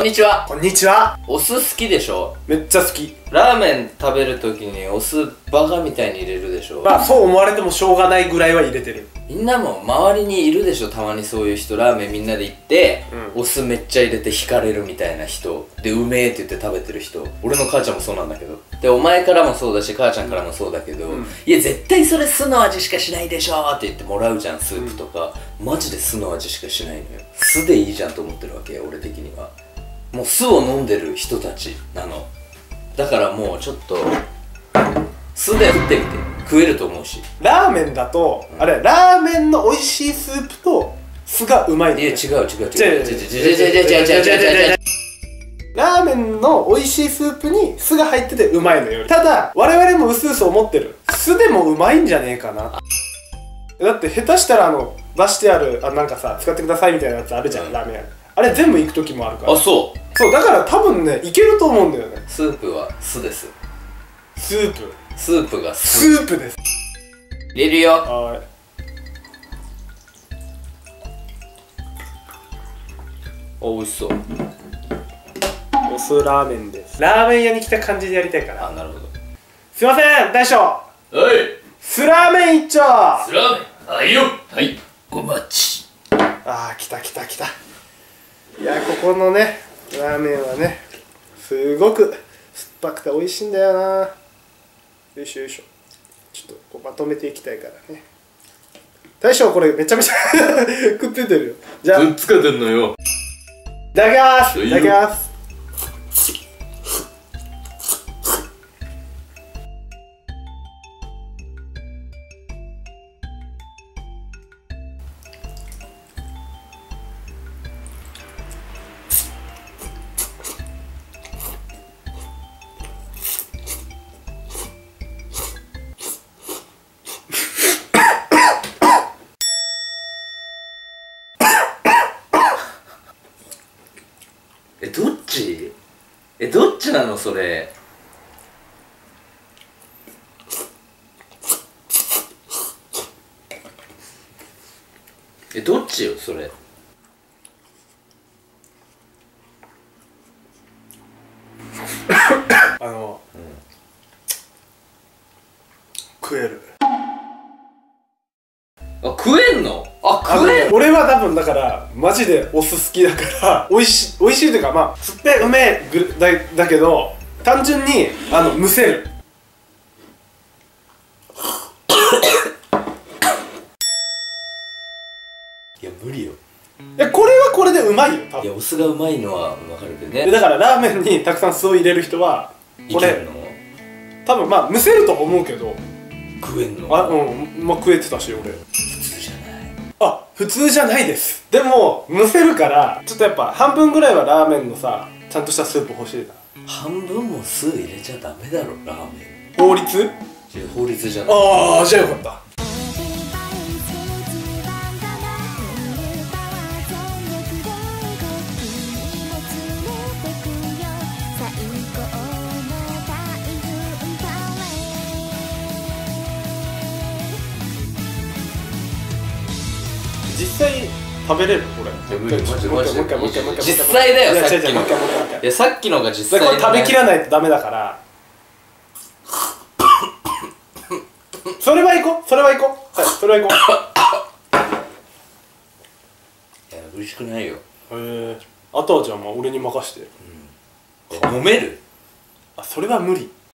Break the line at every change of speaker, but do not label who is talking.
こんにちは。
こんにちは。
お酢好きでしょ？
めっちゃ好き。
ラーメン食べるときにお酢バカみたいに入れるでしょ？
まあそう思われてもしょうがないぐらいは入れてる。
みんなも周りにいるでしょ？たまにそういう人。ラーメンみんなで行って、お酢めっちゃ入れて惹かれるみたいな人。でうめえって言って食べてる人。俺の母ちゃんもそうなんだけど。でお前からもそうだし母ちゃんからもそうだけど、いや絶対それ酢の味しかしないでしょって言ってもらうじゃんスープとか、マジで酢の味しかしないのよ。酢でいいじゃんと思ってるわけよ俺的にはもう酢を飲んでる人たちなの。だからもうちょっと酢で食ってみて食えると思うし。
ラーメンだと、あれラーメンの美味しいスープと酢がうまい
いや違う違う違う。違う違う違う違う違う違う。違う
ラーメンの美味しいスープに酢が入っててうまいのよ。ただ我々も薄々思ってる。酢でもうまいんじゃねえかな。だって下手したらあの出してあるあなんかさ使ってくださいみたいなやつあるじゃん、
うん。
ラーメン屋。あれ全部行く時もあるから。
あそう
そうだから多分ねいけると思うんだよね。
スープは酢です。
スープ。
スープが酢。
スープです。
入れるよ。
は
お美味しそう。
いお酢ラーメンです。ラーメン屋に来た感じでやりたいから。
あなるほど。
すいません大将。
はい。
酢ラーメン一丁あ
スラーメン。はいよ。はい。ごまち。
あー来た来た来た。いやここのねラーメンはねすごく酸っぱくて美味しいんだよな。よいしょよいしょ。ちょっとこうまとめていきたいからね。大将これめちゃめちゃ くっついてるよ。じゃあ。い
っつけてんのよ。
ただきます。
い
ただきます
えどっちなのそれ？えどっちよそれ？
あの、食える
あ食えんの？あ
あの
食えん。
ね俺は多分だからマジでお酢好きだから 美味しい美味しいというかまあ酸っぱいうめえぐだだけど単純にあのむせる。
いや無理よ。
いやこれはこれでうまいよ多分。
いやお酢がうまいのは分かるけどね。
でだからラーメンにたくさん酢を入れる人はいこれ
けるの？
多分まあむせると思うけど。
食えんの？
あうんまあ食えてたし俺あ普通じゃないです。でもむせるからちょっとやっぱ半分ぐらいはラーメンのさちゃんとしたスープ欲しいな。
半分も酢入れちゃダメだろラーメ
法律？
ン違う法律じゃない。
ああじゃあよかった食べれる？これ。もう一回もう一回もう一回もう一回
実際だよさっきの。いやさっきのが実際
これ食べきらないとダメだから。それは行こう。それは行こう。はいそれは行こ
いや美味しくないよ。
うへえあとはじゃあまあ俺に任して。
え飲める？
あそれは無理